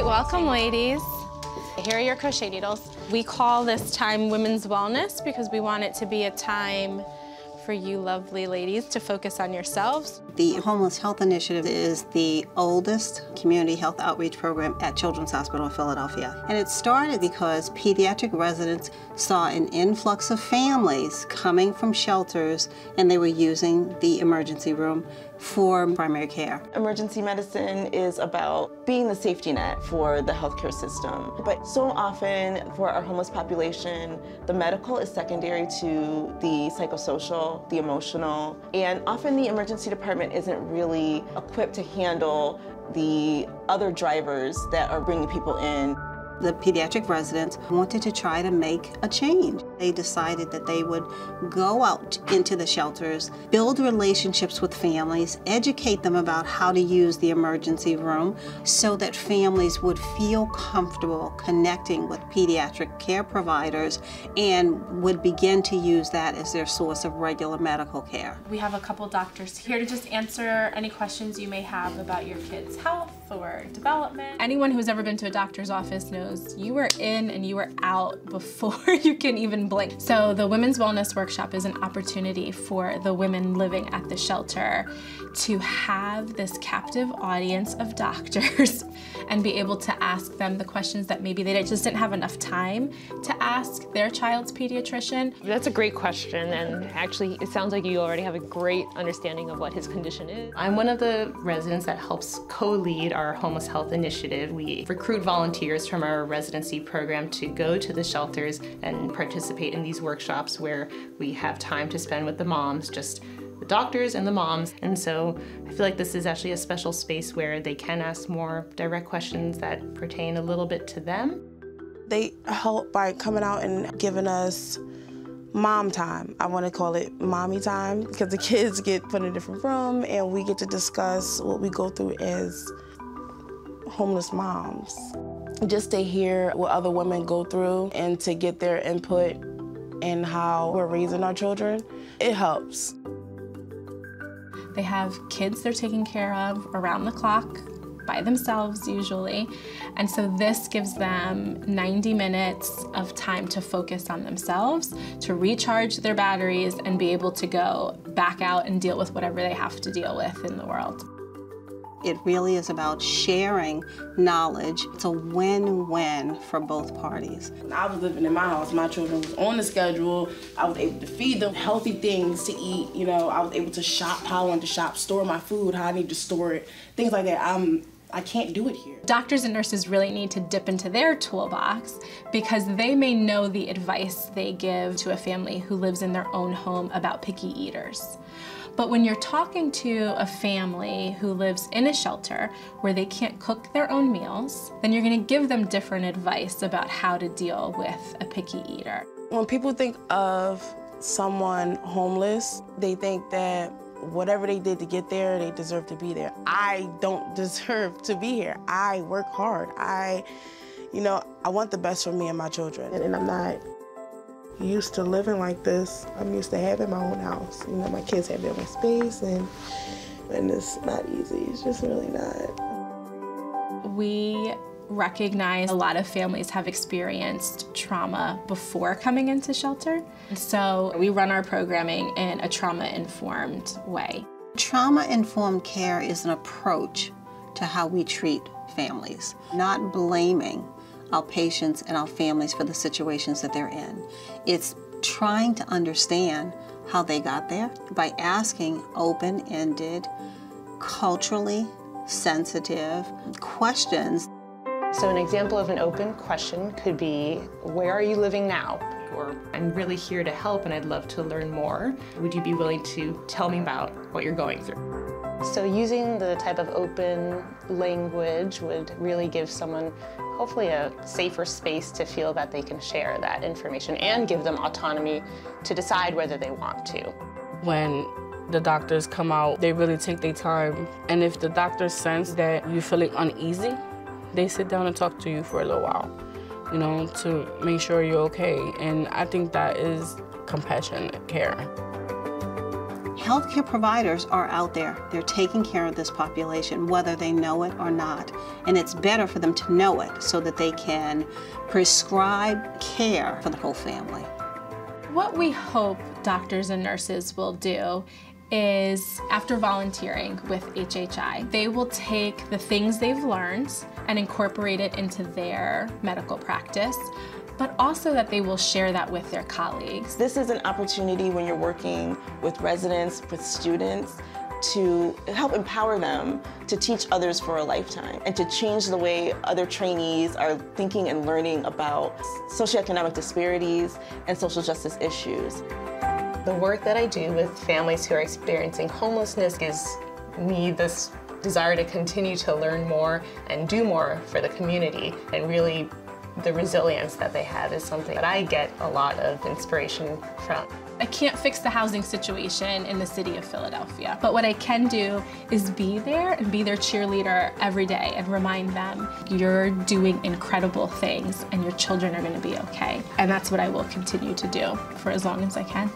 right, welcome, ladies. Here are your crochet needles. We call this time Women's Wellness because we want it to be a time for you lovely ladies to focus on yourselves. The Homeless Health Initiative is the oldest community health outreach program at Children's Hospital of Philadelphia. And it started because pediatric residents saw an influx of families coming from shelters and they were using the emergency room for primary care. Emergency medicine is about being the safety net for the healthcare system. But so often for our homeless population, the medical is secondary to the psychosocial, the emotional, and often the emergency department isn't really equipped to handle the other drivers that are bringing people in. The pediatric residents wanted to try to make a change. They decided that they would go out into the shelters, build relationships with families, educate them about how to use the emergency room so that families would feel comfortable connecting with pediatric care providers and would begin to use that as their source of regular medical care. We have a couple doctors here to just answer any questions you may have about your kids' health or development. Anyone who's ever been to a doctor's office knows you were in and you were out before you can even blink. So the Women's Wellness Workshop is an opportunity for the women living at the shelter to have this captive audience of doctors and be able to ask them the questions that maybe they just didn't have enough time to ask their child's pediatrician. That's a great question and actually it sounds like you already have a great understanding of what his condition is. I'm one of the residents that helps co-lead our homeless health initiative. We recruit volunteers from our residency program to go to the shelters and participate in these workshops where we have time to spend with the moms, just the doctors and the moms. And so I feel like this is actually a special space where they can ask more direct questions that pertain a little bit to them. They help by coming out and giving us mom time. I want to call it mommy time because the kids get put in a different room and we get to discuss what we go through as homeless moms. Just to hear what other women go through and to get their input in how we're raising our children, it helps. They have kids they're taking care of around the clock, by themselves usually. And so this gives them 90 minutes of time to focus on themselves, to recharge their batteries and be able to go back out and deal with whatever they have to deal with in the world. It really is about sharing knowledge. It's a win-win for both parties. I was living in my house, my children was on the schedule. I was able to feed them healthy things to eat. You know, I was able to shop how I wanted to shop, store my food, how I need to store it, things like that. I'm I can't do it here. Doctors and nurses really need to dip into their toolbox because they may know the advice they give to a family who lives in their own home about picky eaters. But when you're talking to a family who lives in a shelter where they can't cook their own meals, then you're gonna give them different advice about how to deal with a picky eater. When people think of someone homeless, they think that whatever they did to get there, they deserve to be there. I don't deserve to be here. I work hard. I, you know, I want the best for me and my children. And, and I'm not used to living like this. I'm used to having my own house. You know, my kids have their own space and and it's not easy. It's just really not. We recognize a lot of families have experienced trauma before coming into shelter. So we run our programming in a trauma-informed way. Trauma-informed care is an approach to how we treat families, not blaming our patients and our families for the situations that they're in. It's trying to understand how they got there by asking open-ended, culturally sensitive questions. So an example of an open question could be, where are you living now? Or I'm really here to help and I'd love to learn more. Would you be willing to tell me about what you're going through? So using the type of open language would really give someone hopefully a safer space to feel that they can share that information and give them autonomy to decide whether they want to. When the doctors come out, they really take their time. And if the doctors sense that you're feeling uneasy, they sit down and talk to you for a little while, you know, to make sure you're okay. And I think that is compassionate care. Healthcare providers are out there. They're taking care of this population, whether they know it or not. And it's better for them to know it so that they can prescribe care for the whole family. What we hope doctors and nurses will do is after volunteering with HHI, they will take the things they've learned and incorporate it into their medical practice but also that they will share that with their colleagues. This is an opportunity when you're working with residents, with students, to help empower them to teach others for a lifetime and to change the way other trainees are thinking and learning about socioeconomic disparities and social justice issues. The work that I do with families who are experiencing homelessness gives me this desire to continue to learn more and do more for the community and really the resilience that they have is something that I get a lot of inspiration from. I can't fix the housing situation in the city of Philadelphia, but what I can do is be there and be their cheerleader every day and remind them you're doing incredible things and your children are going to be okay. And that's what I will continue to do for as long as I can.